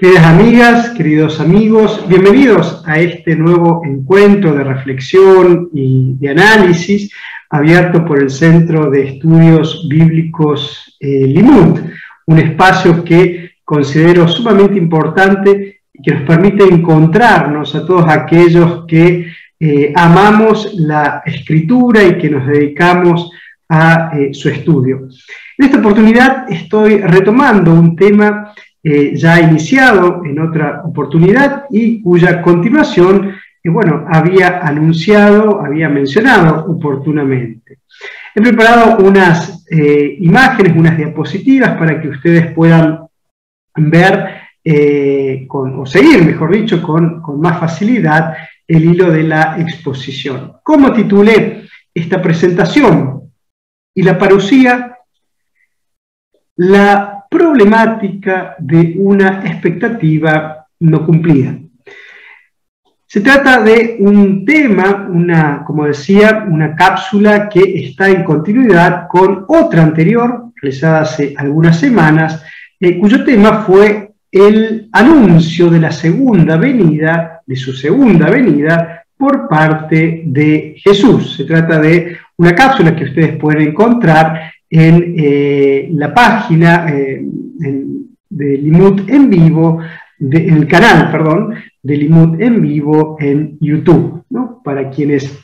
Queridas amigas, queridos amigos, bienvenidos a este nuevo encuentro de reflexión y de análisis abierto por el Centro de Estudios Bíblicos eh, Limut, un espacio que considero sumamente importante y que nos permite encontrarnos a todos aquellos que eh, amamos la escritura y que nos dedicamos a eh, su estudio. En esta oportunidad estoy retomando un tema eh, ya iniciado en otra oportunidad y cuya continuación, eh, bueno, había anunciado, había mencionado oportunamente. He preparado unas eh, imágenes, unas diapositivas para que ustedes puedan ver o seguir, mejor dicho, con, más facilidad el hilo de la exposición. ¿Cómo titulé esta presentación? Y la parucía, la problemática de una expectativa no cumplida. Se trata de un tema, una, como decía, una cápsula que está en continuidad con otra anterior, realizada hace algunas semanas, eh, cuyo tema fue el anuncio de la segunda venida, de su segunda venida, por parte de Jesús. Se trata de una cápsula que ustedes pueden encontrar en eh, la página eh, de Limut en vivo, en el canal, perdón, de Limut en vivo en YouTube, ¿no? para quienes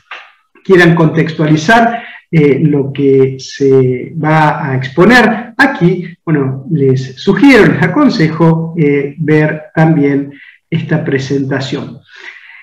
quieran contextualizar eh, lo que se va a exponer aquí, bueno, les sugiero, les aconsejo ver también esta presentación.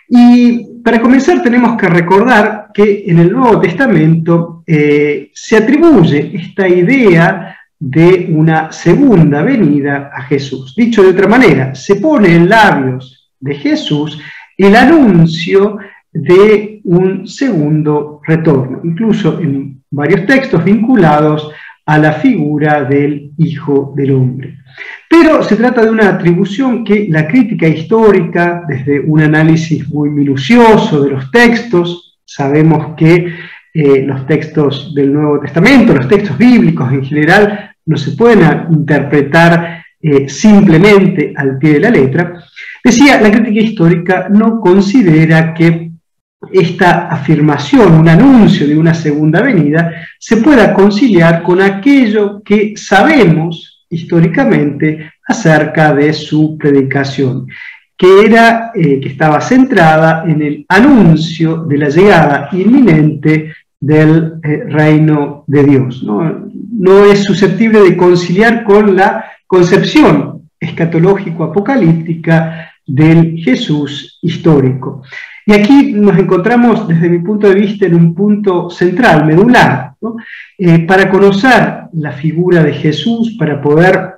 Y para comenzar tenemos que recordar que en el Nuevo Testamento eh, se atribuye esta idea de una segunda venida a Jesús. Dicho de otra manera, se pone en labios de Jesús el anuncio de un segundo retorno, incluso en varios textos vinculados a la figura del Hijo del Hombre. Pero se trata de una atribución que la crítica histórica, desde un análisis muy minucioso de los textos, sabemos que eh, los textos del Nuevo Testamento, los textos bíblicos en general, no se pueden interpretar eh, simplemente al pie de la letra, decía, la crítica histórica no considera que esta afirmación, un anuncio de una segunda venida, se pueda conciliar con aquello que sabemos históricamente acerca de su predicación, que, era, eh, que estaba centrada en el anuncio de la llegada inminente del eh, reino de Dios. ¿no? no es susceptible de conciliar con la concepción escatológico-apocalíptica del Jesús histórico. Y aquí nos encontramos, desde mi punto de vista, en un punto central, medular, eh, para conocer la figura de Jesús, para poder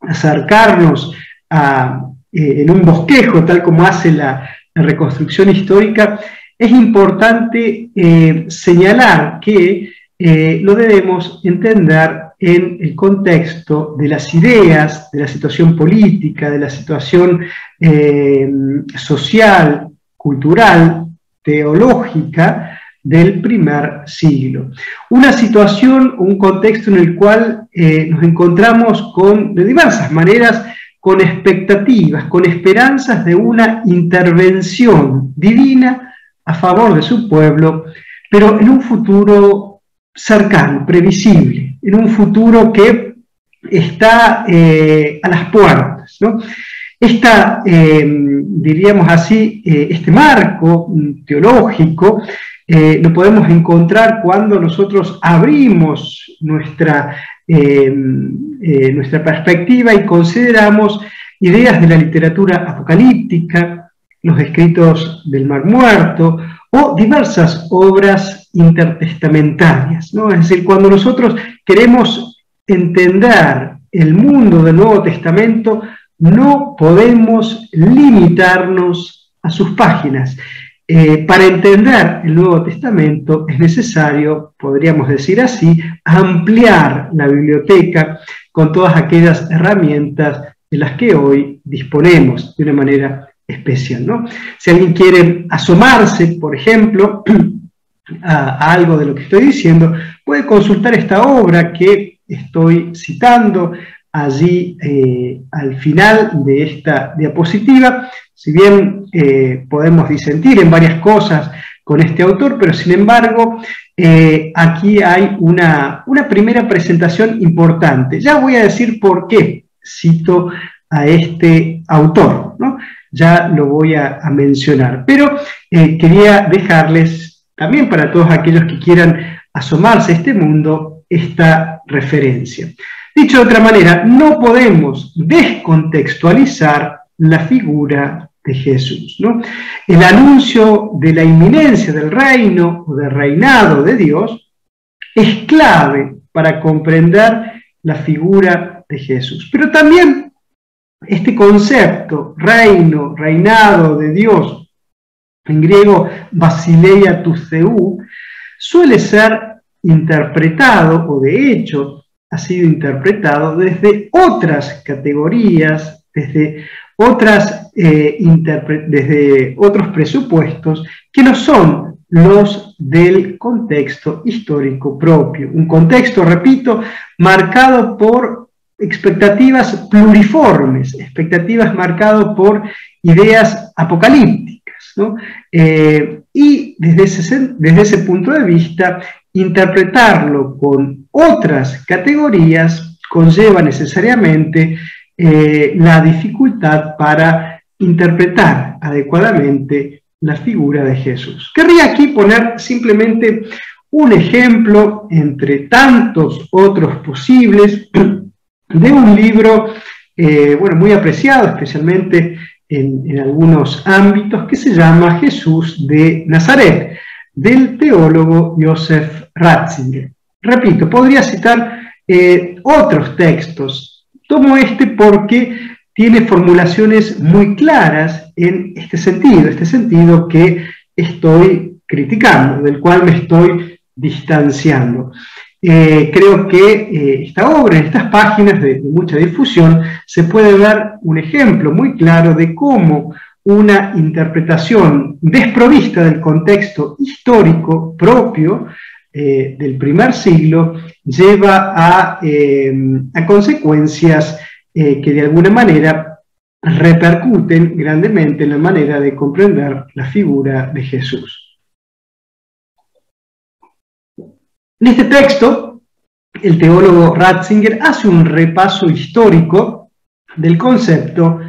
acercarnos a, eh, en un bosquejo, tal como hace la, reconstrucción histórica, es importante eh, señalar que lo debemos entender en el contexto de las ideas, de la situación política, de la situación social, cultural, teológica del primer siglo. Una situación, un contexto en el cual eh, nos encontramos con, de diversas maneras, con expectativas, con esperanzas de una intervención divina a favor de su pueblo, pero en un futuro cercano, previsible, en un futuro que está eh, a las puertas. ¿no? Esta, eh, diríamos así, este marco teológico eh, lo podemos encontrar cuando nosotros abrimos nuestra, eh, eh, nuestra perspectiva y consideramos ideas de la literatura apocalíptica, los escritos del Mar Muerto o diversas obras intertestamentarias. Es decir, cuando nosotros queremos entender el mundo del Nuevo Testamento, no podemos limitarnos a sus páginas. Eh, para entender el Nuevo Testamento es necesario, podríamos decir así, ampliar la biblioteca con todas aquellas herramientas de las que hoy disponemos de una manera especial. ¿no? Si alguien quiere asomarse, por ejemplo, a, algo de lo que estoy diciendo, puede consultar esta obra que estoy citando allí eh, al final de esta diapositiva. Si bien eh, podemos disentir en varias cosas con este autor, pero sin embargo eh, aquí hay una, primera presentación importante. Ya voy a decir por qué cito a este autor, ya lo voy a, mencionar, pero quería dejarles también para todos aquellos que quieran asomarse a este mundo esta referencia. Dicho de otra manera, no podemos descontextualizar la figura de Jesús. El anuncio de la inminencia del reino o del reinado de Dios es clave para comprender la figura de Jesús. Pero también este concepto, reino, reinado de Dios, en griego basileia tuceu, suele ser interpretado o de hecho ha sido interpretado desde otras categorías, desde, otras, eh, desde otros presupuestos que no son los del contexto histórico propio. Un contexto, repito, marcado por expectativas pluriformes, expectativas marcadas por ideas apocalípticas. Eh, y desde ese, desde ese punto de vista, interpretarlo con otras categorías conlleva necesariamente eh, la dificultad para interpretar adecuadamente la figura de Jesús. Querría aquí poner simplemente un ejemplo entre tantos otros posibles de un libro eh, bueno, muy apreciado, especialmente en, algunos ámbitos, que se llama Jesús de Nazaret, del teólogo Joseph Ratzinger. Repito, podría citar eh, otros textos. Tomo este porque tiene formulaciones muy claras en este sentido, este sentido que estoy criticando, del cual me estoy distanciando. Eh, creo que eh, esta obra, en estas páginas de, de, mucha difusión, se puede dar un ejemplo muy claro de cómo una interpretación desprovista del contexto histórico propio eh, del primer siglo lleva a, eh, consecuencias eh, que de alguna manera repercuten grandemente en la manera de comprender la figura de Jesús. En este texto, el teólogo Ratzinger hace un repaso histórico del concepto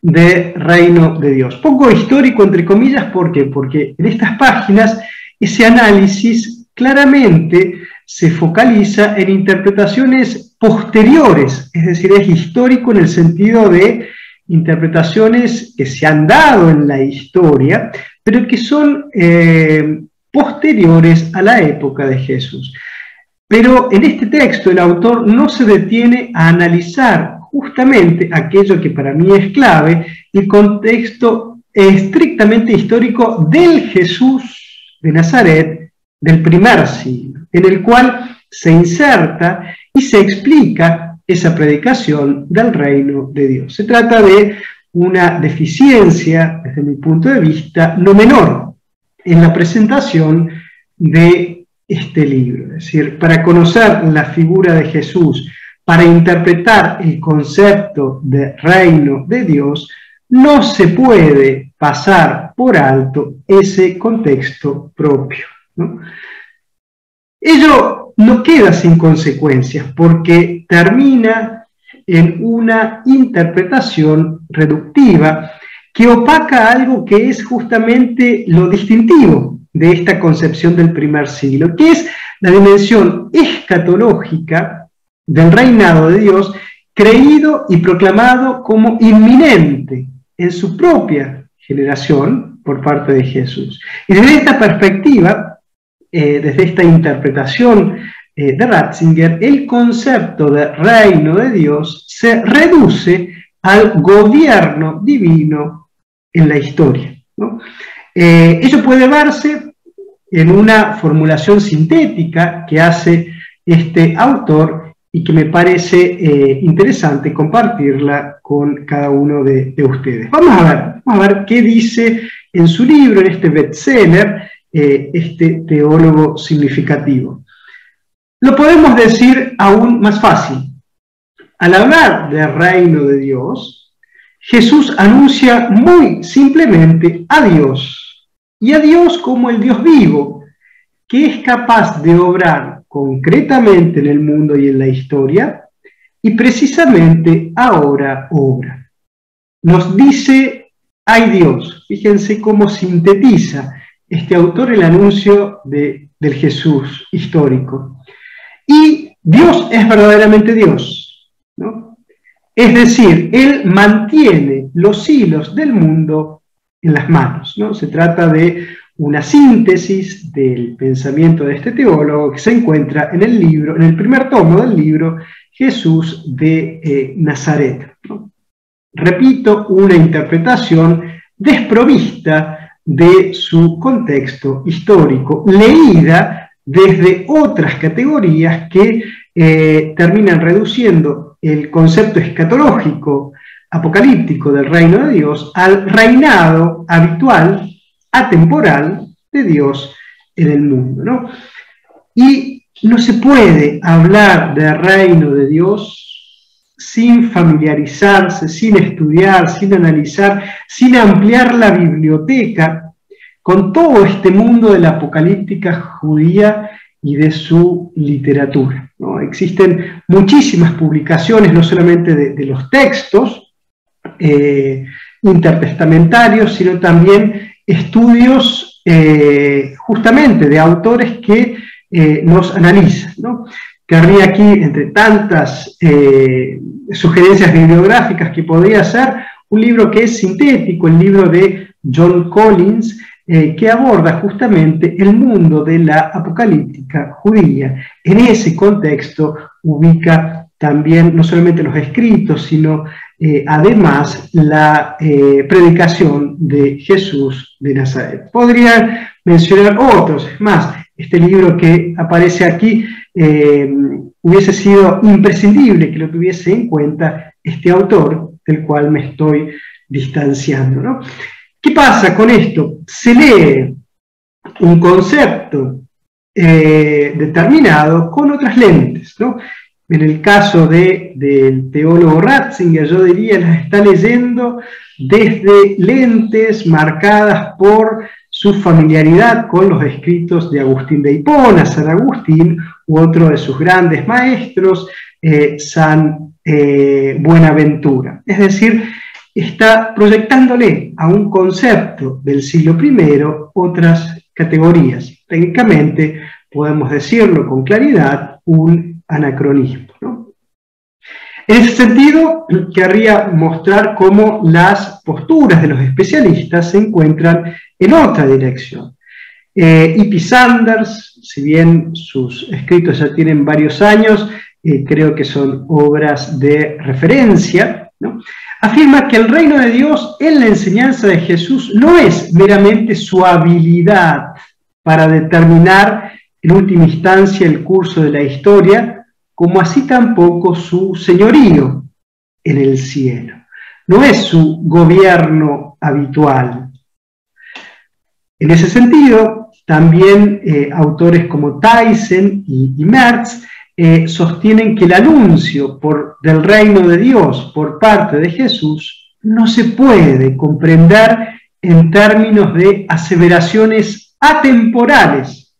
de reino de Dios. Poco histórico, entre comillas, ¿por qué? Porque en estas páginas ese análisis claramente se focaliza en interpretaciones posteriores, es decir, es histórico en el sentido de interpretaciones que se han dado en la historia, pero que son eh, posteriores a la época de Jesús. Pero en este texto el autor no se detiene a analizar justamente aquello que para mí es clave, el contexto estrictamente histórico del Jesús de Nazaret del primer siglo, en el cual se inserta y se explica esa predicación del reino de Dios. Se trata de una deficiencia, desde mi punto de vista, no menor en la presentación de este libro. Es decir, para conocer la figura de Jesús, para interpretar el concepto de reino de Dios, no se puede pasar por alto ese contexto propio. Ello no queda sin consecuencias porque termina en una interpretación reductiva que opaca algo que es justamente lo distintivo de esta concepción del primer siglo, que es la dimensión escatológica del reinado de Dios, creído y proclamado como inminente en su propia generación por parte de Jesús. Y desde esta perspectiva, eh, desde esta interpretación eh, de Ratzinger, el concepto de reino de Dios se reduce al gobierno divino en la historia. Eh, ello puede verse en una formulación sintética que hace este autor y que me parece interesante compartirla con cada uno de, de, ustedes. Vamos a ver, vamos a ver qué dice en su libro, en este bestseller, eh, este teólogo significativo. Lo podemos decir aún más fácil. Al hablar del reino de Dios, Jesús anuncia muy simplemente a Dios y a Dios como el Dios vivo, que es capaz de obrar concretamente en el mundo y en la historia, y precisamente ahora obra. Nos dice, hay Dios, fíjense cómo sintetiza este autor el anuncio de, del Jesús histórico. Y Dios es verdaderamente Dios, ¿no? Es decir, Él mantiene los hilos del mundo en las manos, ¿no? Se trata de una síntesis del pensamiento de este teólogo que se encuentra en el libro, en el primer tomo del libro Jesús de eh, Nazaret. Repito, una interpretación desprovista de su contexto histórico, leída desde otras categorías que eh, terminan reduciendo el concepto escatológico apocalíptico del reino de Dios al reinado habitual atemporal de Dios en el mundo. Y no se puede hablar del reino de Dios sin familiarizarse, sin estudiar, sin analizar, sin ampliar la biblioteca con todo este mundo de la apocalíptica judía y de su literatura. ¿no? Existen muchísimas publicaciones, no solamente de, los textos eh, intertestamentarios, sino también estudios eh, justamente de autores que eh, nos analizan. ¿no? Querría aquí, entre tantas sugerencias bibliográficas que podría hacer, un libro que es sintético, el libro de John Collins, que aborda justamente el mundo de la apocalíptica judía. En ese contexto ubica también no solamente los escritos, sino eh, además la eh, predicación de Jesús de Nazaret. Podría mencionar otros, más, este libro que aparece aquí eh, hubiese sido imprescindible que lo tuviese en cuenta este autor del cual me estoy distanciando. ¿Qué pasa con esto? Se lee un concepto determinado con otras lentes. ¿no? en el caso de, del teólogo Ratzinger, yo diría, las está leyendo desde lentes marcadas por su familiaridad con los escritos de Agustín de Hipona, San Agustín, u otro de sus grandes maestros, eh, San eh, Buenaventura. Es decir, está proyectándole a un concepto del siglo I otras categorías. Técnicamente, podemos decirlo con claridad, un anacronismo. En ese sentido, querría mostrar cómo las posturas de los especialistas se encuentran en otra dirección. Eh. Sanders, si bien sus escritos ya tienen varios años, eh, creo que son obras de referencia, afirma que el reino de Dios en la enseñanza de Jesús no es meramente su habilidad para determinar en última instancia el curso de la historia, como así tampoco su señorío en el cielo. No es su gobierno habitual. En ese sentido, también eh, autores como Tyson y, Mertz eh, sostienen que el anuncio del reino de Dios por parte de Jesús no se puede comprender en términos de aseveraciones atemporales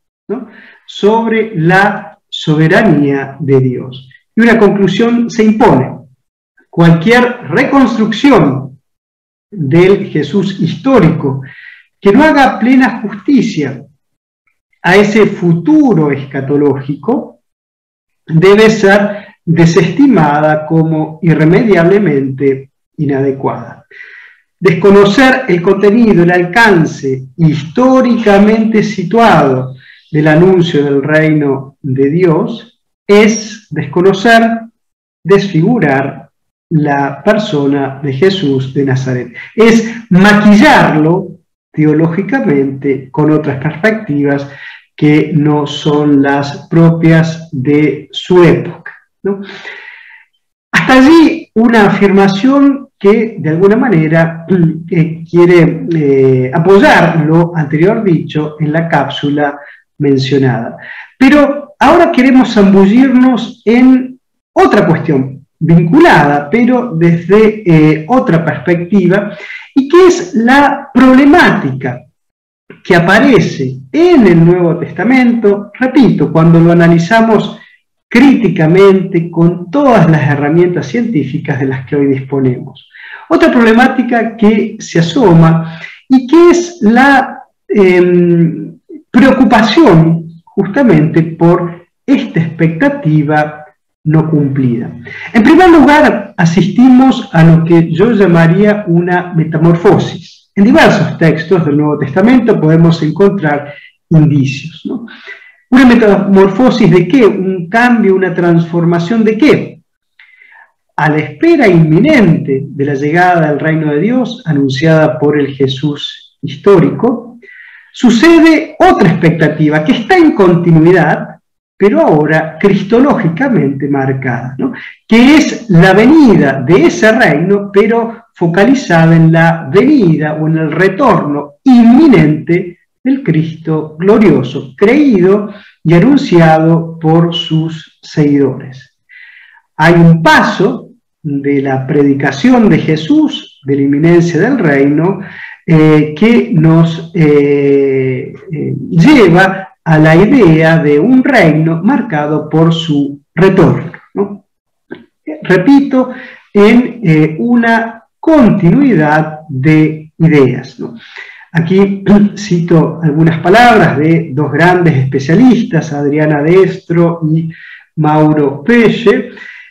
sobre la soberanía de Dios. Y una conclusión se impone. Cualquier reconstrucción del Jesús histórico que no haga plena justicia a ese futuro escatológico debe ser desestimada como irremediablemente inadecuada. Desconocer el contenido, el alcance históricamente situado del anuncio del reino de Dios es desconocer, desfigurar la persona de Jesús de Nazaret. Es maquillarlo teológicamente con otras perspectivas que no son las propias de su época. Hasta allí una afirmación que de alguna manera eh, quiere eh, apoyar lo anterior dicho en la cápsula mencionada. Pero ahora queremos zambullirnos en otra cuestión, vinculada, pero desde eh, otra perspectiva, y que es la problemática que aparece en el Nuevo Testamento, repito, cuando lo analizamos críticamente con todas las herramientas científicas de las que hoy disponemos. Otra problemática que se asoma y que es la em, preocupación justamente por esta expectativa no cumplida. En primer lugar, asistimos a lo que yo llamaría una metamorfosis. En diversos textos del Nuevo Testamento podemos encontrar indicios. ¿Una metamorfosis de qué? ¿Un cambio, una transformación de qué? A la espera inminente de la llegada del reino de Dios, anunciada por el Jesús histórico, sucede otra expectativa que está en continuidad, pero ahora cristológicamente marcada, que es la venida de ese reino, pero focalizada en la venida o en el retorno inminente del Cristo glorioso, creído y anunciado por sus seguidores. Hay un paso de la predicación de Jesús, de la inminencia del reino, eh, que nos eh, eh, lleva a la idea de un reino marcado por su retorno. Repito, en eh, una continuidad de ideas. Aquí cito algunas palabras de dos grandes especialistas, Adriana Destro y Mauro Pelle,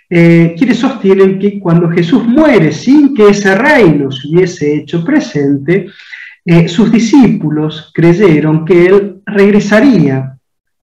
eh, quienes sostienen que cuando Jesús muere sin que ese reino se hubiese hecho presente, eh, sus discípulos creyeron que él regresaría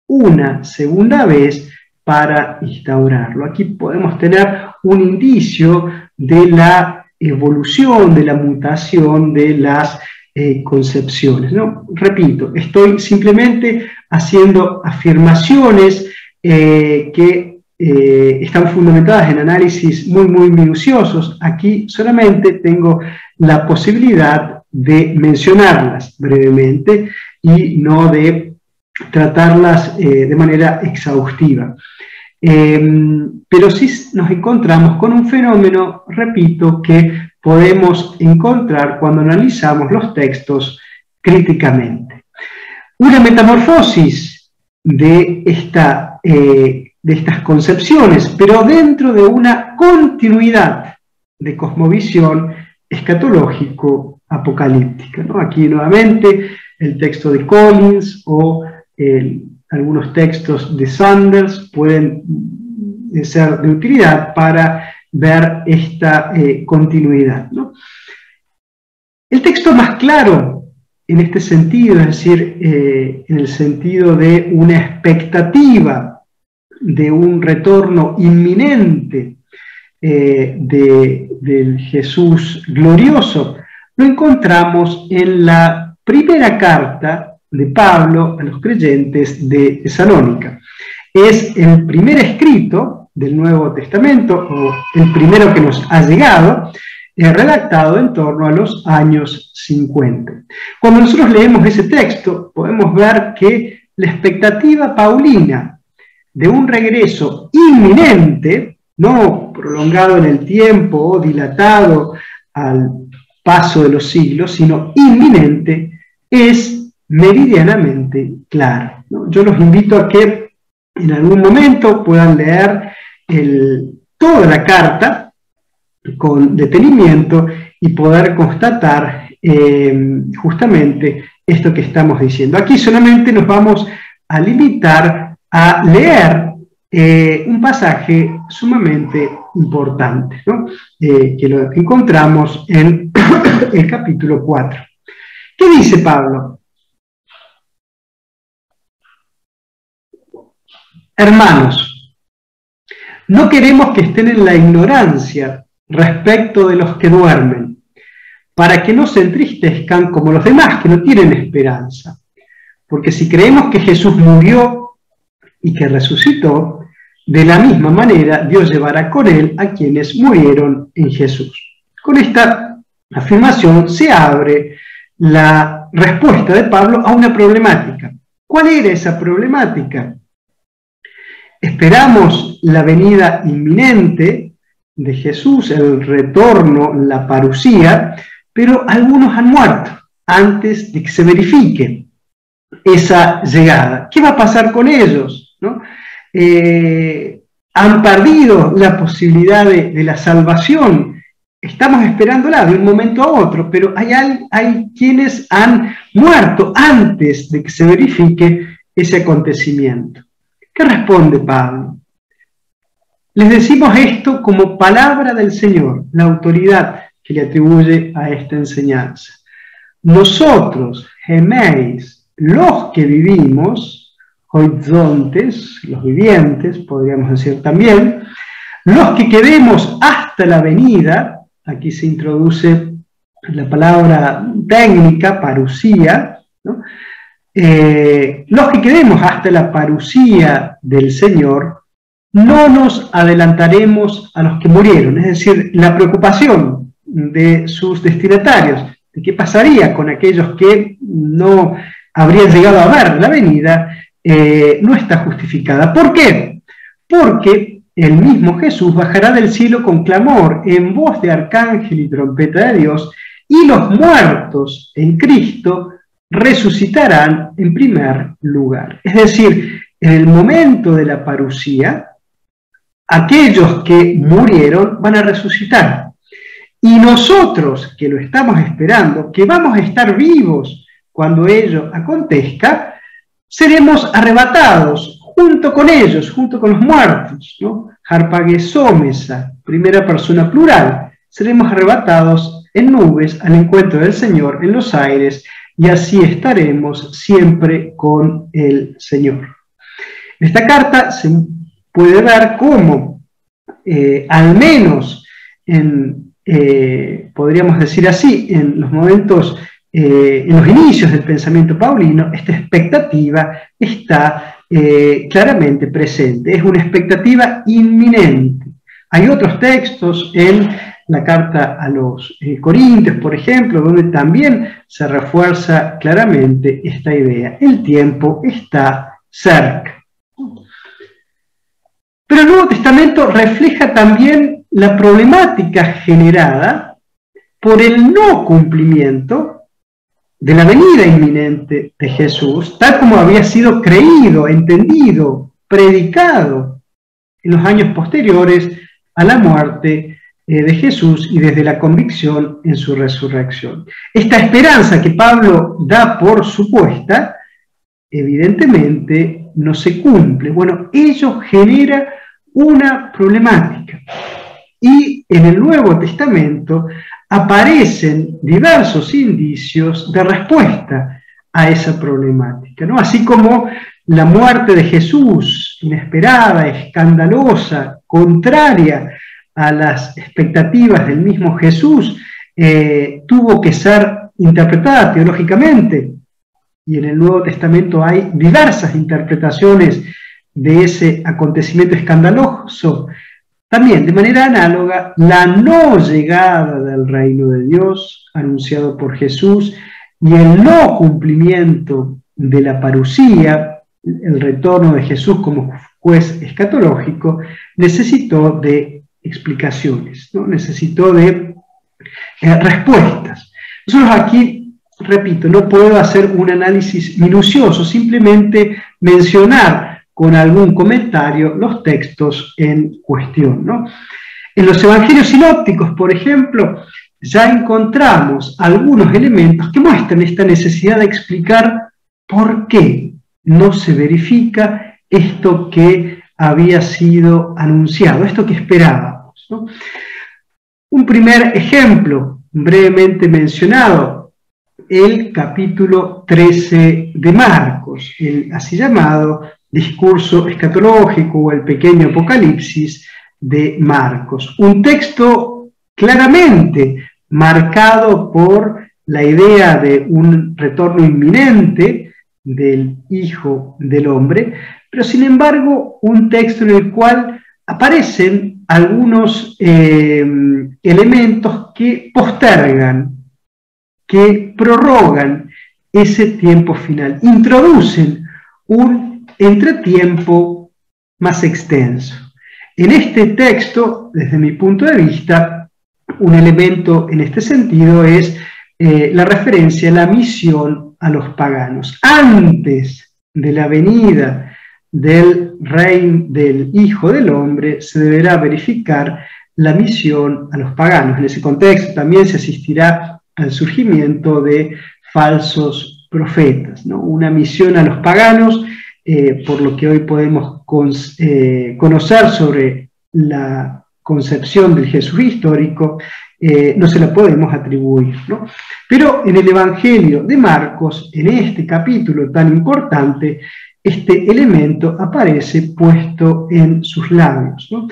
una segunda vez para instaurarlo. Aquí podemos tener un indicio de la evolución, de la mutación de las eh, concepciones. ¿no? Repito, estoy simplemente haciendo afirmaciones eh, que están fundamentadas en análisis muy, muy minuciosos. Aquí solamente tengo la posibilidad de mencionarlas brevemente y no de tratarlas eh, de manera exhaustiva. Em, pero sí nos encontramos con un fenómeno, repito, que podemos encontrar cuando analizamos los textos críticamente. Una metamorfosis de, esta, eh, de estas concepciones, pero dentro de una continuidad de cosmovisión escatológico apocalíptica. Aquí nuevamente el texto de Collins o algunos textos de Sanders pueden eh, ser de utilidad para ver esta eh, continuidad. El texto más claro en este sentido, es decir, eh, en el sentido de una expectativa de un retorno inminente de, del Jesús glorioso, lo encontramos en la primera carta de Pablo a los creyentes de Tesalónica. Es el primer escrito del Nuevo Testamento, o el primero que nos ha llegado, eh, redactado en torno a los años 50. Cuando nosotros leemos ese texto, podemos ver que la expectativa paulina de un regreso inminente, no prolongado en el tiempo o dilatado al paso de los siglos, sino inminente, es meridianamente claro. Yo los invito a que en algún momento puedan leer toda la carta con detenimiento y poder constatar eh, justamente esto que estamos diciendo. Aquí solamente nos vamos a limitar a leer eh, un pasaje sumamente importante, eh, que lo encontramos en el capítulo 4. ¿Qué dice Pablo? Hermanos, no queremos que estén en la ignorancia respecto de los que duermen, para que no se entristezcan como los demás que no tienen esperanza. Porque si creemos que Jesús murió y que resucitó, de la misma manera, Dios llevará con él a quienes murieron en Jesús. Con esta afirmación se abre la respuesta de Pablo a una problemática. ¿Cuál era esa problemática? Esperamos la venida inminente de Jesús, el retorno, la parucía, pero algunos han muerto antes de que se verifique esa llegada. ¿Qué va a pasar con ellos? Eh, han perdido la posibilidad de, la salvación. Estamos esperándola de un momento a otro, pero hay, hay quienes han muerto antes de que se verifique ese acontecimiento. ¿Qué responde Pablo? Les decimos esto como palabra del Señor, la autoridad que le atribuye a esta enseñanza. Nosotros, geméis, los que vivimos, horizontes, los vivientes, podríamos decir también, los que quedemos hasta la venida, aquí se introduce la palabra técnica, parucía, eh, los que quedemos hasta la parucía del Señor, no nos adelantaremos a los que murieron, es decir, la preocupación de sus destinatarios, de qué pasaría con aquellos que no habrían llegado a ver la venida, eh, no está justificada. ¿Por qué? Porque el mismo Jesús bajará del cielo con clamor, en voz de arcángel y trompeta de Dios, y los muertos en Cristo resucitarán en primer lugar. Es decir, en el momento de la parucía, aquellos que murieron van a resucitar. Y nosotros que lo estamos esperando, que vamos a estar vivos cuando ello acontezca, seremos arrebatados junto con ellos, junto con los muertos, ¿no? Harpagesómesa, primera persona plural, seremos arrebatados en nubes al encuentro del Señor en los aires y así estaremos siempre con el Señor. En esta carta se puede ver cómo, eh, al menos en, eh, podríamos decir así, en los momentos, eh, en los inicios del pensamiento paulino, esta expectativa está claramente presente, es una expectativa inminente. Hay otros textos en la carta a los Corintios, por ejemplo, donde también se refuerza claramente esta idea. El tiempo está cerca. Pero el Nuevo Testamento refleja también la problemática generada por el no cumplimiento de la venida inminente de Jesús, tal como había sido creído, entendido, predicado en los años posteriores a la muerte eh, de Jesús y desde la convicción en su resurrección. Esta esperanza que Pablo da por supuesta, evidentemente no se cumple. Bueno, ello genera una problemática. Y en el Nuevo Testamento aparecen diversos indicios de respuesta a esa problemática, ¿no? Así como la muerte de Jesús, inesperada, escandalosa, contraria a las expectativas del mismo Jesús, eh, tuvo que ser interpretada teológicamente. Y en el Nuevo Testamento hay diversas interpretaciones de ese acontecimiento escandaloso, también de manera análoga, la no llegada del reino de Dios anunciado por Jesús y el no cumplimiento de la parucía, el retorno de Jesús como juez escatológico, necesitó de explicaciones, ¿no? necesitó de respuestas. Nosotros aquí, repito, no puedo hacer un análisis minucioso, simplemente mencionar con algún comentario los textos en cuestión. En los evangelios sinópticos, por ejemplo, ya encontramos algunos elementos que muestran esta necesidad de explicar por qué no se verifica esto que había sido anunciado, esto que esperábamos. Un primer ejemplo, brevemente mencionado, el capítulo 13 de Marcos, el así llamado discurso escatológico o el pequeño apocalipsis de Marcos. Un texto claramente marcado por la idea de un retorno inminente del Hijo del Hombre, pero sin embargo un texto en el cual aparecen algunos eh, elementos que postergan, que prorrogan ese tiempo final, introducen un entretiempo más extenso. En este texto, desde mi punto de vista, un elemento en este sentido es eh, la referencia a la misión a los paganos. Antes de la venida del rey del Hijo del Hombre, se deberá verificar la misión a los paganos. En ese contexto también se asistirá al surgimiento de falsos profetas, ¿no? una misión a los paganos, eh, por lo que hoy podemos eh, conocer sobre la concepción del Jesús histórico, eh, no se la podemos atribuir. ¿no? Pero en el Evangelio de Marcos, en este capítulo tan importante, este elemento aparece puesto en sus labios. ¿no?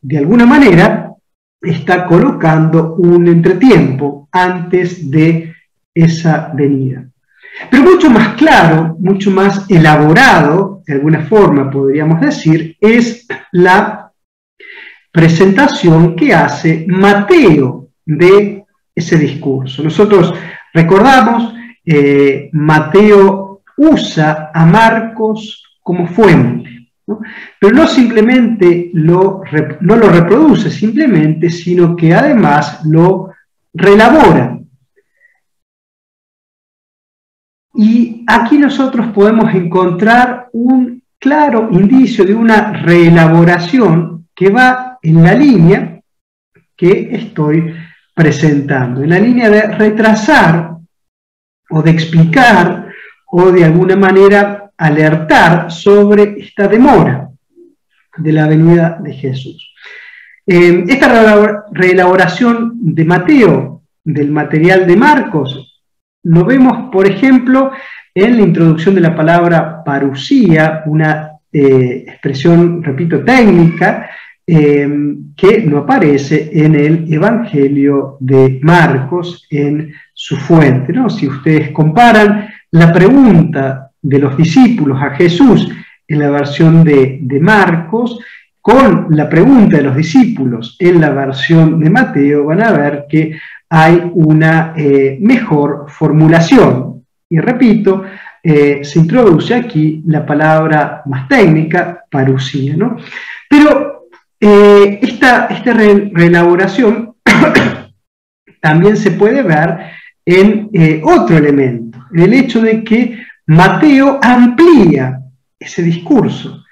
De alguna manera está colocando un entretiempo antes de esa venida. Pero mucho más claro, mucho más elaborado, de alguna forma podríamos decir, es la presentación que hace Mateo de ese discurso. Nosotros recordamos, eh, Mateo usa a Marcos como fuente, pero no simplemente lo, no lo reproduce simplemente, sino que además lo relabora. Y aquí nosotros podemos encontrar un claro indicio de una reelaboración que va en la línea que estoy presentando, en la línea de retrasar o de explicar o de alguna manera alertar sobre esta demora de la venida de Jesús. Eh, esta reelaboración de Mateo, del material de Marcos, lo vemos, por ejemplo, en la introducción de la palabra parusía, una eh, expresión, repito, técnica, eh, que no aparece en el Evangelio de Marcos en su fuente. ¿no? Si ustedes comparan la pregunta de los discípulos a Jesús en la versión de Marcos con la pregunta de los discípulos en la versión de Mateo, van a ver que hay una eh, mejor formulación. Y repito, eh, se introduce aquí la palabra más técnica, parusía. ¿no? Pero eh, esta, esta reelaboración también se puede ver en otro elemento, en el hecho de que Mateo amplía ese discurso.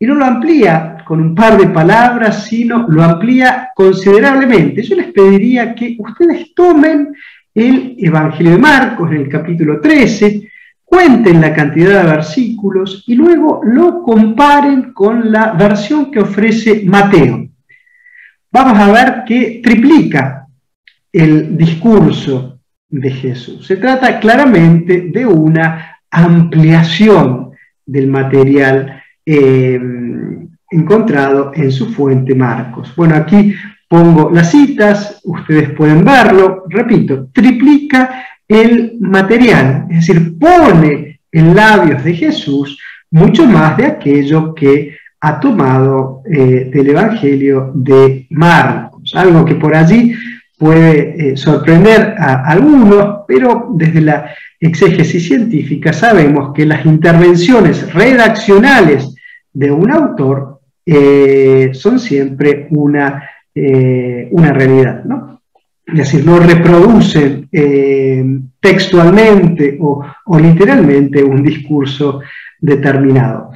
Y no lo amplía con un par de palabras, sino lo amplía considerablemente. Yo les pediría que ustedes tomen el Evangelio de Marcos en el capítulo 13, cuenten la cantidad de versículos y luego lo comparen con la versión que ofrece Mateo. Vamos a ver que triplica el discurso de Jesús. Se trata claramente de una ampliación del material eh, encontrado en su fuente Marcos. Bueno, aquí pongo las citas, ustedes pueden verlo, repito, triplica el material, es decir, pone en labios de Jesús mucho más de aquello que ha tomado eh, del Evangelio de Marcos, algo que por allí puede eh, sorprender a algunos, pero desde la exégesis científica sabemos que las intervenciones redaccionales de un autor eh, son siempre una, eh, una realidad. ¿no? Es decir, no reproducen eh, textualmente o, literalmente un discurso determinado.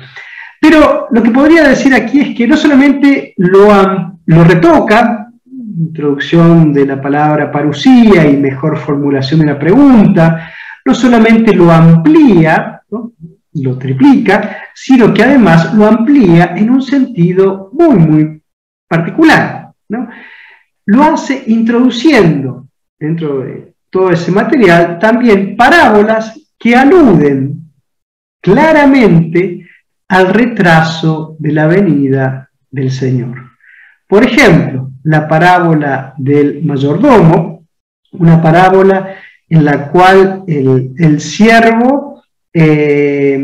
Pero lo que podría decir aquí es que no solamente lo, lo retoca, introducción de la palabra parusía y mejor formulación de la pregunta, no solamente lo amplía, ¿no? Lo triplica, sino que además lo amplía en un sentido muy, muy particular. ¿no? Lo hace introduciendo dentro de todo ese material también parábolas que aluden claramente al retraso de la venida del Señor. Por ejemplo, la parábola del mayordomo, una parábola en la cual el, el siervo eh,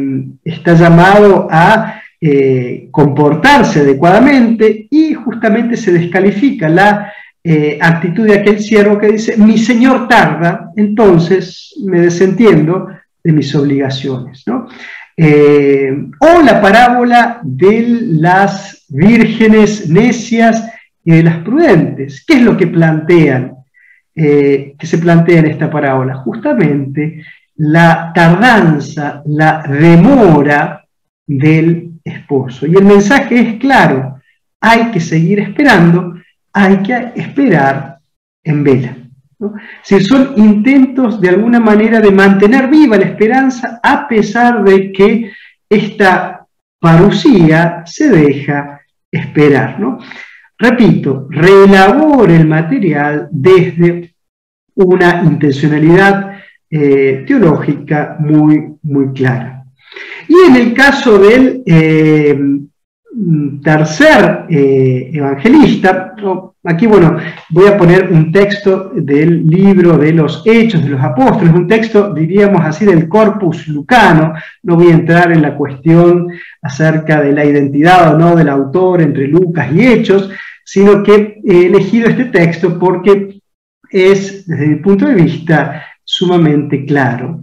está llamado a eh, comportarse adecuadamente y justamente se descalifica la eh, actitud de aquel siervo que dice, mi señor tarda, entonces me desentiendo de mis obligaciones. o la parábola de las vírgenes necias y de las prudentes. ¿Qué es lo que plantean? Que se plantea en esta parábola? Justamente la tardanza, la demora del esposo. Y el mensaje es claro, hay que seguir esperando, hay que esperar en vela. Si son intentos de alguna manera de mantener viva la esperanza a pesar de que esta parucía se deja esperar. Repito, reelabora el material desde una intencionalidad eh, teológica muy, muy clara. Y en el caso del eh, tercer eh, evangelista, aquí bueno, voy a poner un texto del libro de los Hechos de los Apóstoles, un texto, diríamos así, del corpus lucano, no voy a entrar en la cuestión acerca de la identidad o no del autor entre Lucas y Hechos, sino que he elegido este texto porque es, desde mi punto de vista, sumamente claro.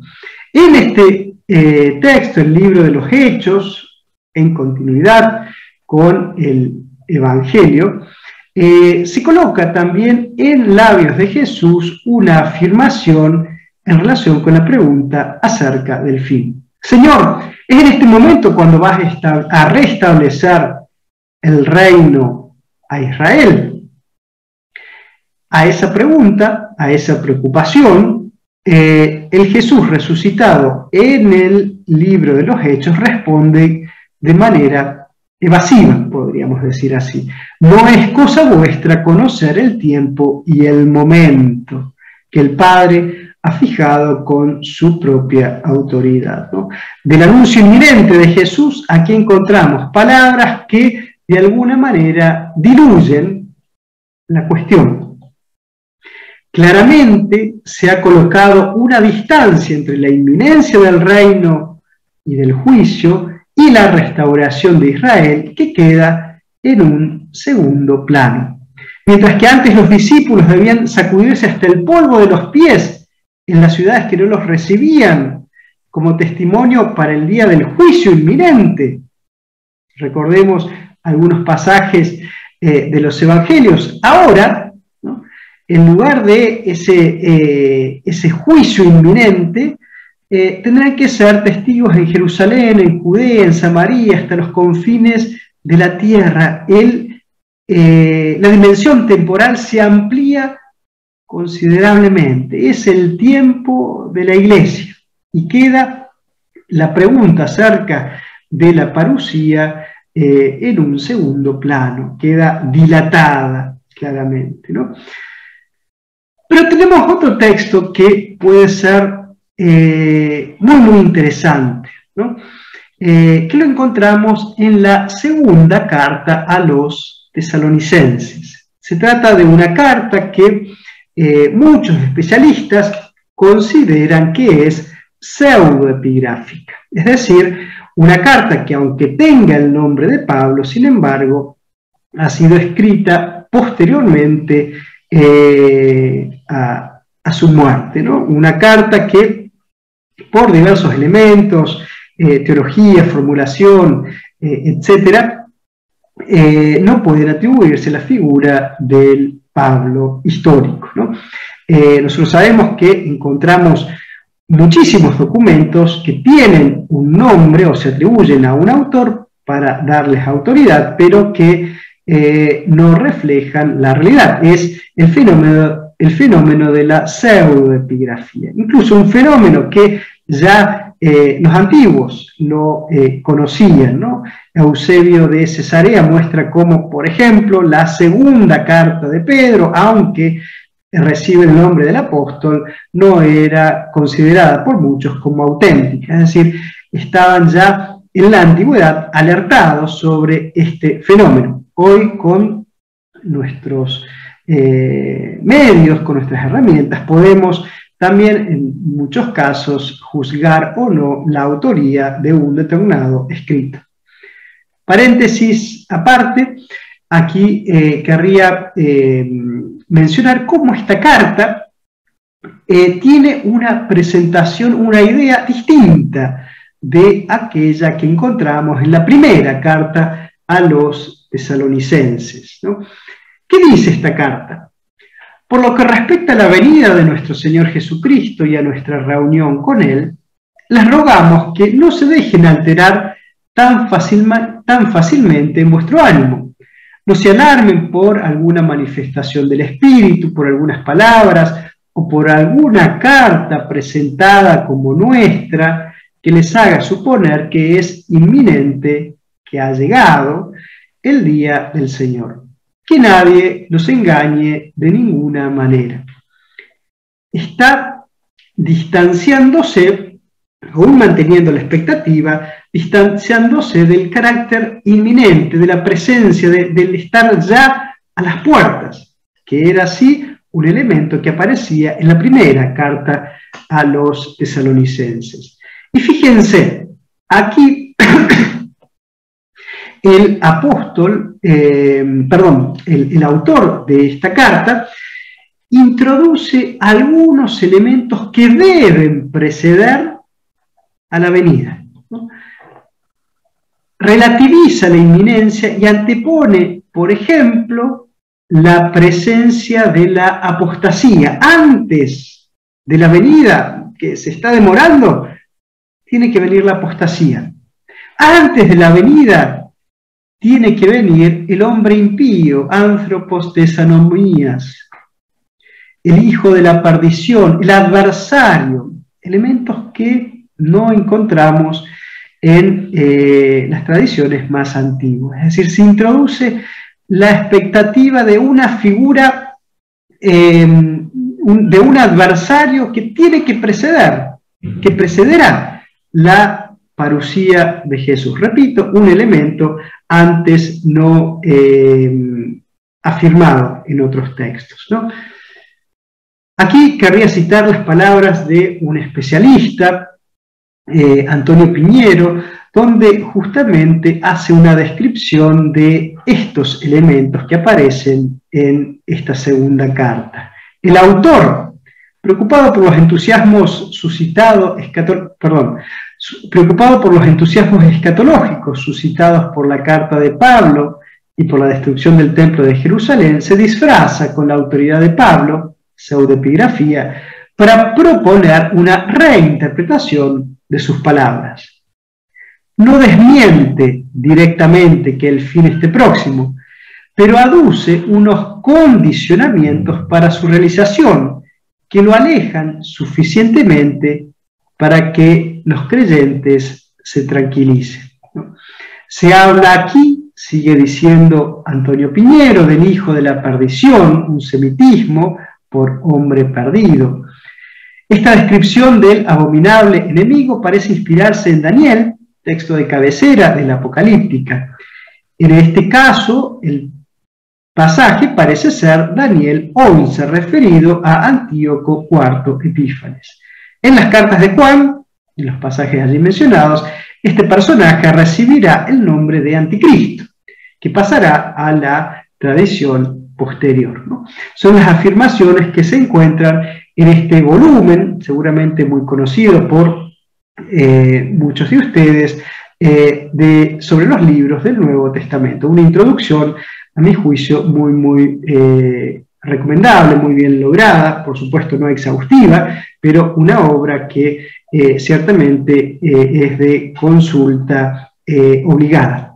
En este eh, texto, el libro de los Hechos, en continuidad con el Evangelio, eh, se coloca también en labios de Jesús una afirmación en relación con la pregunta acerca del fin. Señor, es en este momento cuando vas a restablecer el reino a Israel. A esa pregunta, a esa preocupación, eh, el Jesús resucitado en el libro de los Hechos responde de manera evasiva, podríamos decir así. No es cosa vuestra conocer el tiempo y el momento que el Padre ha fijado con su propia autoridad. Del anuncio inminente de Jesús, aquí encontramos palabras que de alguna manera diluyen la cuestión. Claramente se ha colocado una distancia entre la inminencia del reino y del juicio y la restauración de Israel que queda en un segundo plano. Mientras que antes los discípulos debían sacudirse hasta el polvo de los pies en las ciudades que no los recibían como testimonio para el día del juicio inminente. Recordemos algunos pasajes eh, de los evangelios. Ahora en lugar de ese, eh, juicio inminente, eh, tendrán que ser testigos en Jerusalén, en Judea, en Samaria, hasta los confines de la tierra. Eh, la dimensión temporal se amplía considerablemente. Es el tiempo de la iglesia. Y queda la pregunta acerca de la parucía en un segundo plano, queda dilatada claramente. ¿no? Pero tenemos otro texto que puede ser eh, muy, muy interesante, eh, que lo encontramos en la segunda carta a los tesalonicenses. Se trata de una carta que eh, muchos especialistas consideran que es pseudoepigráfica, es decir, una carta que aunque tenga el nombre de Pablo, sin embargo, ha sido escrita posteriormente eh, a, su muerte. ¿no? Una carta que, por diversos elementos, eh, teología, formulación, eh, etcétera, no pueden atribuirse la figura del Pablo histórico. nosotros sabemos que encontramos muchísimos documentos que tienen un nombre o se atribuyen a un autor para darles autoridad, pero que eh, no reflejan la realidad. Es el fenómeno, el fenómeno de la pseudoepigrafía. Incluso un fenómeno que ya eh, los antiguos lo eh, conocían. ¿no? Eusebio de Cesarea muestra cómo, por ejemplo, la segunda carta de Pedro, aunque recibe el nombre del apóstol, no era considerada por muchos como auténtica. Es decir, estaban ya en la antigüedad alertados sobre este fenómeno hoy con nuestros eh, medios, con nuestras herramientas, podemos también en muchos casos juzgar o no la autoría de un determinado escrito. Paréntesis aparte, aquí eh, querría eh, mencionar cómo esta carta tiene una presentación, una idea distinta de aquella que encontramos en la primera carta a los tesalonicenses. ¿Qué dice esta carta? Por lo que respecta a la venida de nuestro Señor Jesucristo y a nuestra reunión con Él, les rogamos que no se dejen alterar tan, tan fácilmente en vuestro ánimo. No se alarmen por alguna manifestación del Espíritu, por algunas palabras o por alguna carta presentada como nuestra que les haga suponer que es inminente, que ha llegado el día del Señor. Que nadie los engañe de ninguna manera. Está distanciándose aún manteniendo la expectativa, distanciándose del carácter inminente, de la presencia, del estar ya a las puertas, que era así un elemento que aparecía en la primera carta a los tesalonicenses. Y fíjense, aquí el apóstol, eh, perdón, el autor de esta carta, introduce algunos elementos que deben preceder a la venida. Relativiza la inminencia y antepone, por ejemplo, la presencia de la apostasía. Antes de la venida, que se está demorando, tiene que venir la apostasía. Antes de la venida, tiene que venir el hombre impío, anthropos tesanomías, el hijo de la perdición, el adversario, elementos que no encontramos en eh, las tradiciones más antiguas. Es decir, se introduce la expectativa de una figura, em, de un adversario que tiene que preceder, que precederá la parucía de Jesús. Repito, un elemento antes no em, afirmado en otros textos. Aquí querría citar las palabras de un especialista eh, Antonio Piñero, donde justamente hace una descripción de estos elementos que aparecen en esta segunda carta. El autor, preocupado por los entusiasmos suscitados, perdón, preocupado por los entusiasmos escatológicos suscitados por la carta de Pablo y por la destrucción del templo de Jerusalén, se disfraza con la autoridad de Pablo, pseudepigrafía, para proponer una reinterpretación de sus palabras. No desmiente directamente que el fin esté próximo, pero aduce unos condicionamientos para su realización que lo alejan suficientemente para que los creyentes se tranquilicen. Se habla aquí, sigue diciendo Antonio Piñero, del hijo de la perdición, un semitismo por hombre perdido. Esta descripción del abominable enemigo parece inspirarse en Daniel, texto de cabecera de la Apocalíptica. En este caso, el pasaje parece ser Daniel 11, referido a Antíoco IV Epífanes. En las cartas de Juan, en los pasajes allí mencionados, este personaje recibirá el nombre de Anticristo, que pasará a la tradición posterior. Son las afirmaciones que se encuentran en este volumen, seguramente muy conocido por eh, muchos de ustedes, eh, sobre los libros del Nuevo Testamento. Una introducción, a mi juicio, muy, muy eh, recomendable, muy bien lograda, por supuesto no exhaustiva, pero una obra que ciertamente es de consulta obligada.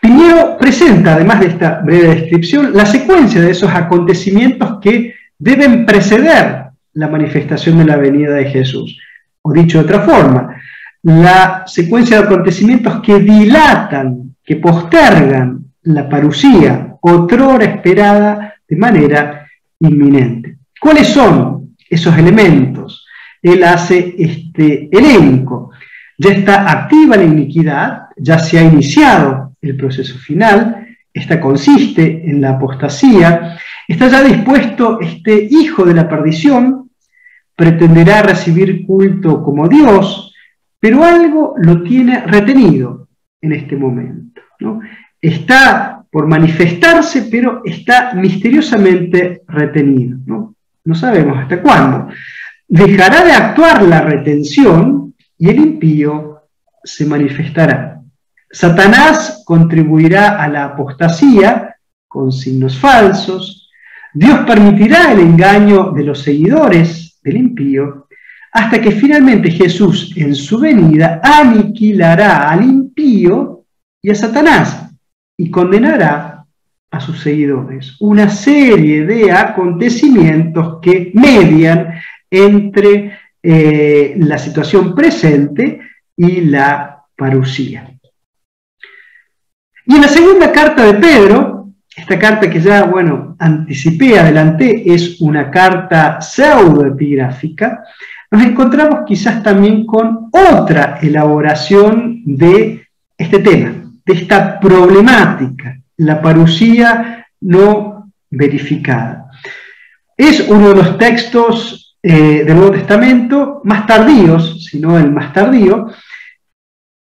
Piñero presenta, además de esta breve descripción, la secuencia de esos acontecimientos que deben preceder la manifestación de la venida de Jesús. O dicho de otra forma, la secuencia de acontecimientos que dilatan, que postergan la parucía, otrora esperada de manera inminente. ¿Cuáles son esos elementos? Él hace este elenco. Ya está activa la iniquidad, ya se ha iniciado el proceso final, esta consiste en la apostasía, Está ya dispuesto este hijo de la perdición, pretenderá recibir culto como Dios, pero algo lo tiene retenido en este momento. Está por manifestarse, pero está misteriosamente retenido. ¿no? no sabemos hasta cuándo. Dejará de actuar la retención y el impío se manifestará. Satanás contribuirá a la apostasía con signos falsos. Dios permitirá el engaño de los seguidores del impío hasta que finalmente Jesús en su venida aniquilará al impío y a Satanás y condenará a sus seguidores. Una serie de acontecimientos que median entre eh, la situación presente y la parusía. Y en la segunda carta de Pedro, esta carta que ya, bueno, anticipé, adelanté, es una carta pseudoepigráfica, nos encontramos quizás también con otra elaboración de este tema, de esta problemática, la parusía no verificada. Es uno de los textos eh, del Nuevo Testamento más tardíos, si no el más tardío,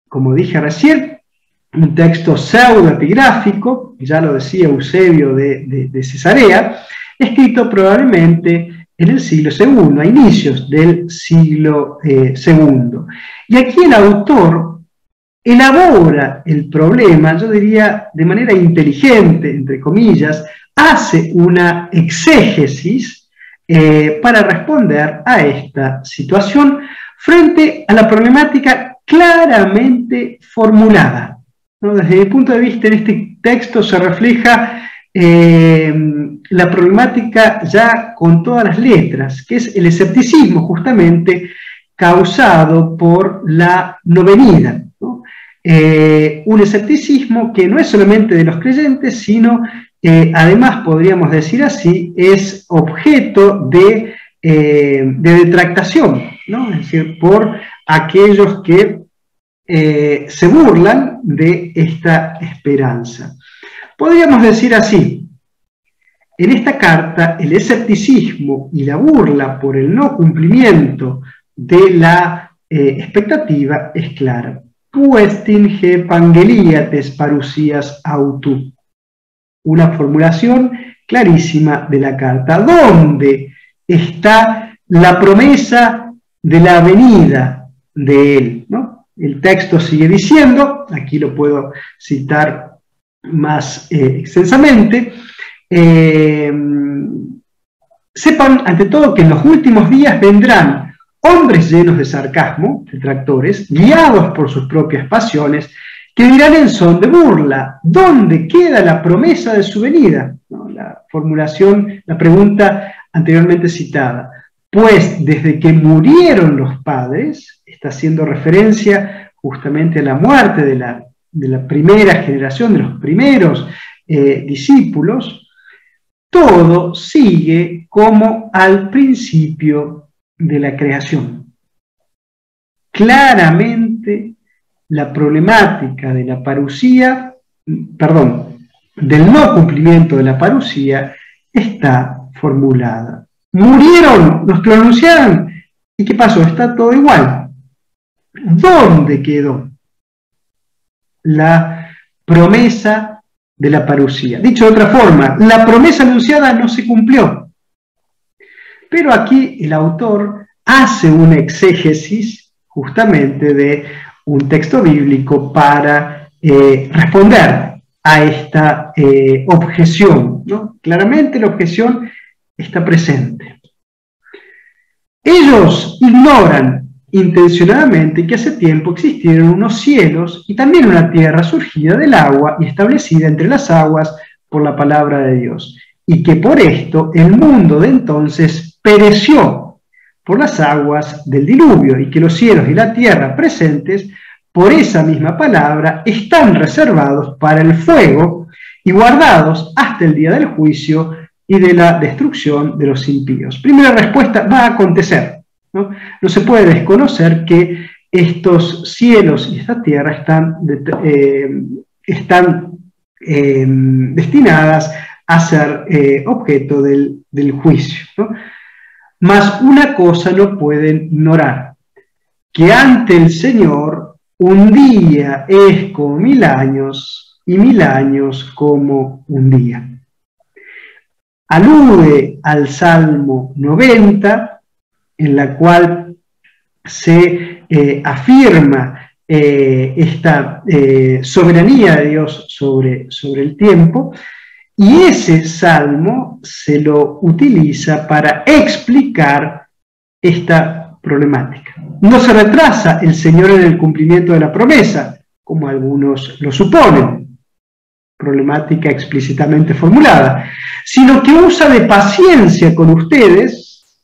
como dije recién, un texto pseudoepigráfico, ya lo decía Eusebio de, Cesarea, escrito probablemente en el siglo II, a inicios del siglo II. Eh, y aquí el autor elabora el problema, yo diría de manera inteligente, entre comillas, hace una exégesis eh, para responder a esta situación frente a la problemática claramente formulada. Desde mi punto de vista, en este texto se refleja eh, la problemática ya con todas las letras, que es el escepticismo justamente causado por la no venida. Eh, un escepticismo que no es solamente de los creyentes, sino eh, además, podríamos decir así, es objeto de, de detractación, es decir, por aquellos que eh, se burlan de esta esperanza. Podríamos decir así, en esta carta el escepticismo y la burla por el no cumplimiento de la eh, expectativa es clara. Pangeliates autu. Una formulación clarísima de la carta. ¿Dónde está la promesa de la venida de él? ¿no? El texto sigue diciendo, aquí lo puedo citar más eh, extensamente, eh, sepan ante todo que en los últimos días vendrán hombres llenos de sarcasmo, detractores, guiados por sus propias pasiones, que dirán en son de burla, ¿dónde queda la promesa de su venida? La formulación, la pregunta anteriormente citada. Pues desde que murieron los padres, está haciendo referencia justamente a la muerte de la, primera generación, de los primeros eh, discípulos, todo sigue como al principio de la creación. Claramente la problemática de la parusía, perdón, del no cumplimiento de la parusía está formulada. Murieron los anunciaron. ¿Y qué pasó? Está todo igual. ¿Dónde quedó la promesa de la parucía? Dicho de otra forma, la promesa anunciada no se cumplió. Pero aquí el autor hace una exégesis justamente de un texto bíblico para eh, responder a esta eh, objeción. Claramente la objeción está presente. Ellos ignoran intencionadamente que hace tiempo existieron unos cielos y también una tierra surgida del agua y establecida entre las aguas por la palabra de Dios, y que por esto el mundo de entonces pereció por las aguas del diluvio, y que los cielos y la tierra presentes por esa misma palabra están reservados para el fuego y guardados hasta el día del juicio y de la destrucción de los impíos. Primera respuesta, va a acontecer. ¿no? se puede desconocer que estos cielos y esta tierra están, eh, están eh, destinadas a ser eh, objeto del, juicio. Mas una cosa no pueden ignorar, que ante el Señor un día es como mil años y mil años como un día. Alude al Salmo 90, en la cual se eh, afirma esta soberanía de Dios sobre, sobre el tiempo, y ese salmo se lo utiliza para explicar esta problemática. No se retrasa el Señor en el cumplimiento de la promesa, como algunos lo suponen, problemática explícitamente formulada, sino que usa de paciencia con ustedes,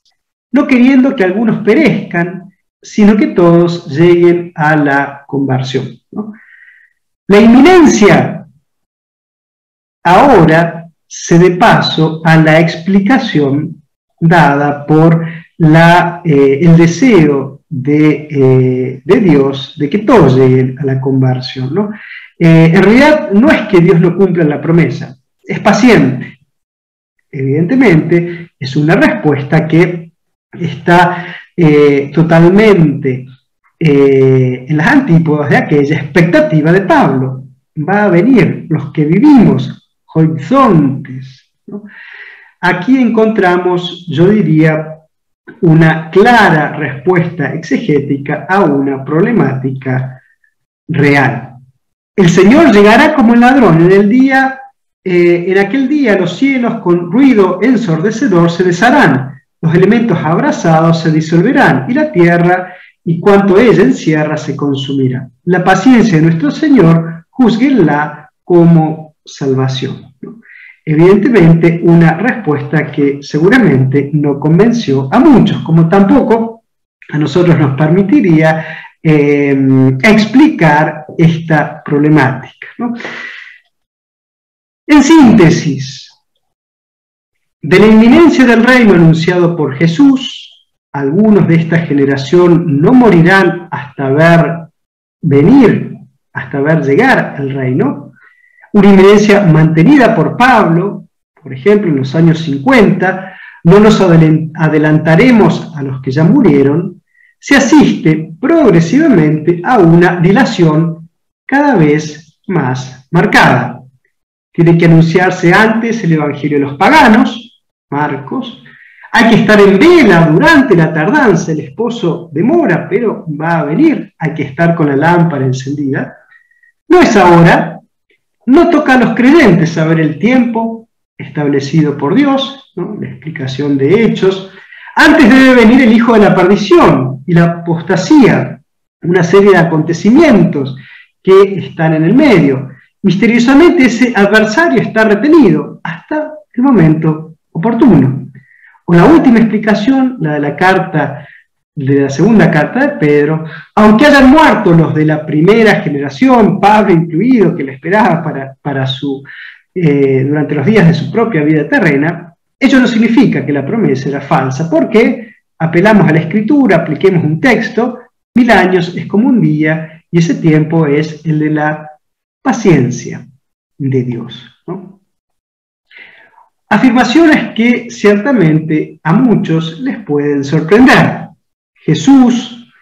no queriendo que algunos perezcan, sino que todos lleguen a la conversión. La inminencia ahora se dé paso a la explicación dada por eh, el deseo eh, de, Dios de que todos lleguen a la conversión. ¿no? Eh, en realidad no es que Dios no cumpla la promesa, es paciente. Evidentemente es una respuesta que está totalmente en las antípodas de aquella expectativa de Pablo. Va a venir los que vivimos horizontes. Aquí encontramos, yo diría, una clara respuesta exegética a una problemática real. El Señor llegará como el ladrón en el día, eh, en aquel día los cielos con ruido ensordecedor se desharán, los elementos abrazados se disolverán y la tierra y cuanto ella encierra se consumirá. La paciencia de nuestro Señor, juzguenla como salvación. Evidentemente, una respuesta que seguramente no convenció a muchos, como tampoco a nosotros nos permitiría eh, explicar esta problemática. En síntesis, de la inminencia del reino anunciado por Jesús, algunos de esta generación no morirán hasta ver venir, hasta ver llegar al reino, una inminencia mantenida por Pablo, por ejemplo, en los años 50, no nos adelantaremos a los que ya murieron, se asiste progresivamente a una dilación cada vez más marcada. Tiene que anunciarse antes el Evangelio de los paganos, Marcos. Hay que estar en vela durante la tardanza, el esposo demora, pero va a venir. Hay que estar con la lámpara encendida. No es ahora, no toca a los creyentes saber el tiempo establecido por Dios, la explicación de hechos. Antes debe venir el hijo de la perdición y la apostasía, una serie de acontecimientos que están en el medio. Misteriosamente ese adversario está retenido hasta el momento oportuno. O la última explicación, la de la carta de la segunda carta de Pedro, aunque hayan muerto los de la primera generación, Pablo incluido, que le esperaba para, su, eh, durante los días de su propia vida terrena, ello no significa que la promesa era falsa, porque apelamos a la escritura, apliquemos un texto, mil años es como un día, y ese tiempo es el de la paciencia de Dios. Afirmaciones que ciertamente a muchos les pueden sorprender. Jesús,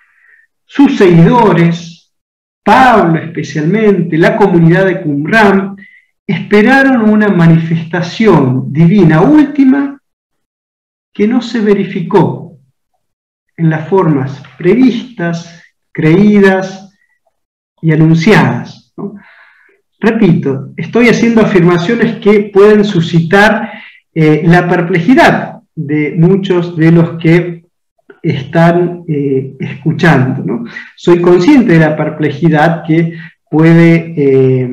sus seguidores, Pablo especialmente, la comunidad de Qumran, esperaron una manifestación divina última que no se verificó en las formas previstas, creídas y anunciadas. Repito, estoy haciendo afirmaciones que pueden suscitar eh, la perplejidad de muchos de los que están eh, escuchando. Soy consciente de la perplejidad que puede eh,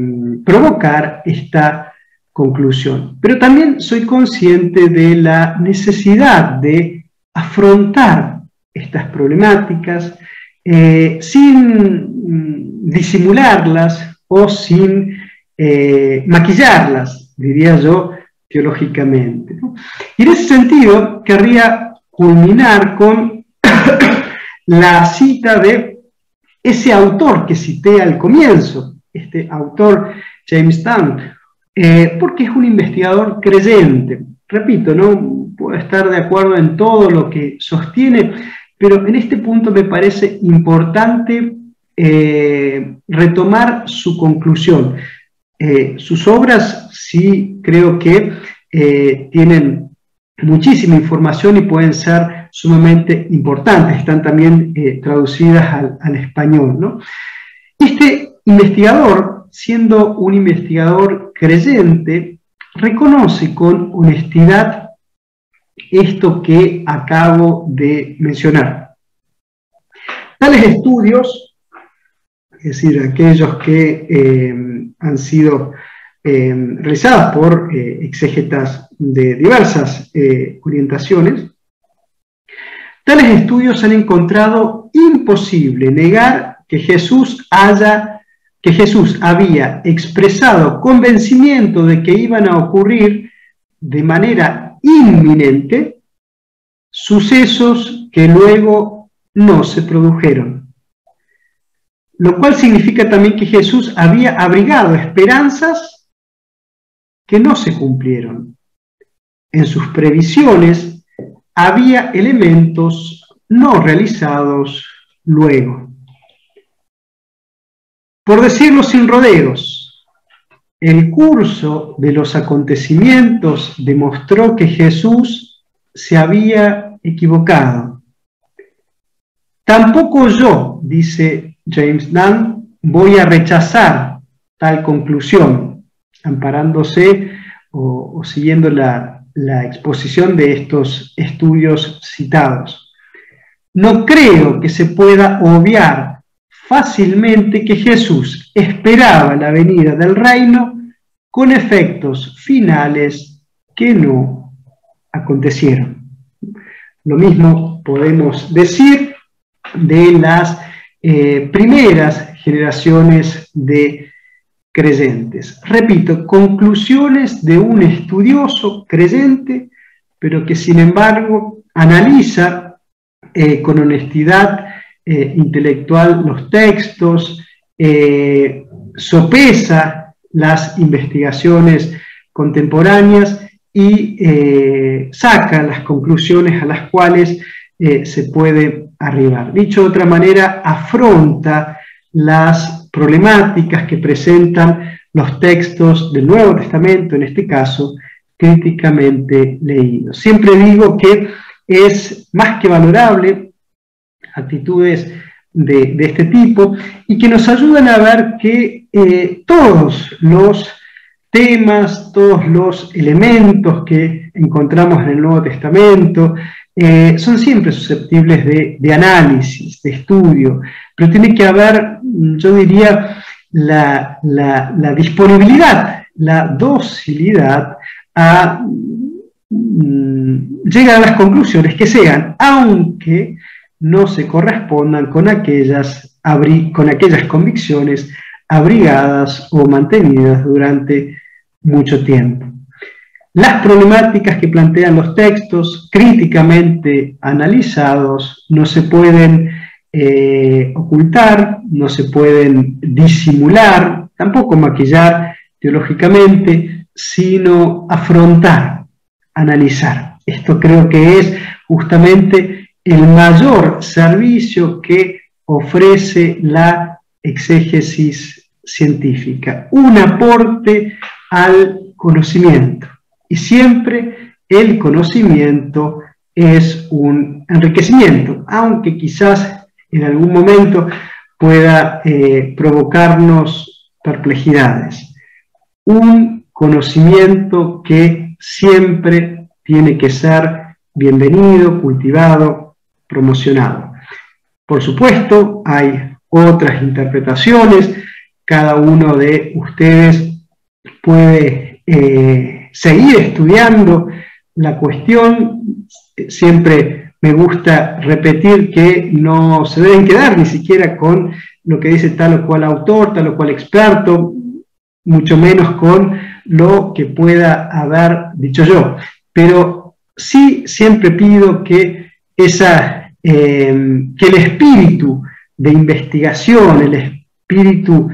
provocar esta conclusión, pero también soy consciente de la necesidad de afrontar estas problemáticas eh, sin mm, disimularlas o sin maquillarlas, diría yo, teológicamente. Y en ese sentido, querría culminar con la cita de ese autor que cité al comienzo, este autor James Dunn, eh, porque es un investigador creyente. Repito, no puedo estar de acuerdo en todo lo que sostiene, pero en este punto me parece importante eh, retomar su conclusión. Eh, sus obras sí creo que tienen muchísima información y pueden ser sumamente importantes, están también eh, traducidas al, español. ¿no? Este investigador, siendo un investigador creyente, reconoce con honestidad esto que acabo de mencionar. Tales estudios, es decir, aquellos que eh, han sido eh, realizados por eh, exégetas de diversas orientaciones, tales estudios han encontrado imposible negar que Jesús haya que Jesús había expresado convencimiento de que iban a ocurrir de manera inminente sucesos que luego no se produjeron. Lo cual significa también que Jesús había abrigado esperanzas que no se cumplieron. En sus previsiones había elementos no realizados luego. Por decirlo sin rodeos, el curso de los acontecimientos demostró que Jesús se había equivocado. Tampoco yo, dice James Dunn, voy a rechazar tal conclusión, amparándose o, siguiendo la, la exposición de estos estudios citados. No creo que se pueda obviar fácilmente que Jesús esperaba la venida del reino con efectos finales que no acontecieron. Lo mismo podemos decir de las eh, primeras generaciones de creyentes. Repito, conclusiones de un estudioso creyente, pero que sin embargo analiza eh, con honestidad eh, intelectual los textos, eh, sopesa las investigaciones contemporáneas y saca las conclusiones a las cuales se puede arribar. Dicho de otra manera, afronta las problemáticas que presentan los textos del Nuevo Testamento, en este caso, críticamente leídos. Siempre digo que es más que valorable actitudes de, este tipo y que nos ayudan a ver que eh, todos los temas, todos los elementos que encontramos en el Nuevo Testamento eh, son siempre susceptibles de, análisis, de estudio, pero tiene que haber, yo diría, la, la disponibilidad, la docilidad a mm, llegar a las conclusiones que sean, aunque no se correspondan con aquellas, con aquellas convicciones abrigadas o mantenidas durante mucho tiempo. Las problemáticas que plantean los textos, críticamente analizados, no se pueden eh, ocultar, no se pueden disimular, tampoco maquillar teológicamente, sino afrontar, analizar. Esto creo que es justamente el mayor servicio que ofrece la exégesis científica, un aporte al conocimiento. Y siempre el conocimiento es un enriquecimiento, aunque quizás en algún momento pueda eh, provocarnos perplejidades. Un conocimiento que siempre tiene que ser bienvenido, cultivado, promocionado. Por supuesto, hay otras interpretaciones, cada uno de ustedes puede eh, seguir estudiando la cuestión, siempre me gusta repetir que no se deben quedar ni siquiera con lo que dice tal o cual autor, tal o cual experto, mucho menos con lo que pueda haber dicho yo. Pero sí siempre pido que esa, eh, que el espíritu de investigación, el espíritu,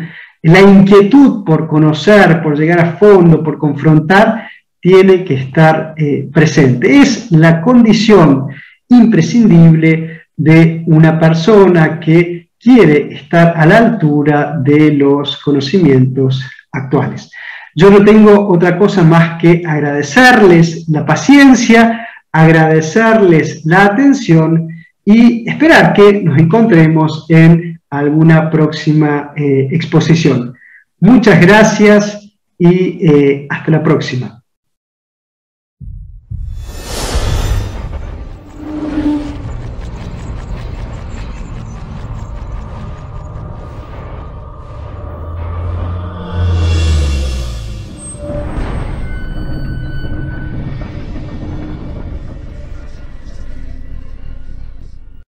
la inquietud por conocer, por llegar a fondo, por confrontar, tiene que estar eh, presente. Es la condición imprescindible de una persona que quiere estar a la altura de los conocimientos actuales. Yo no tengo otra cosa más que agradecerles la paciencia, agradecerles la atención y esperar que nos encontremos en alguna próxima exposición. Muchas gracias y hasta la próxima.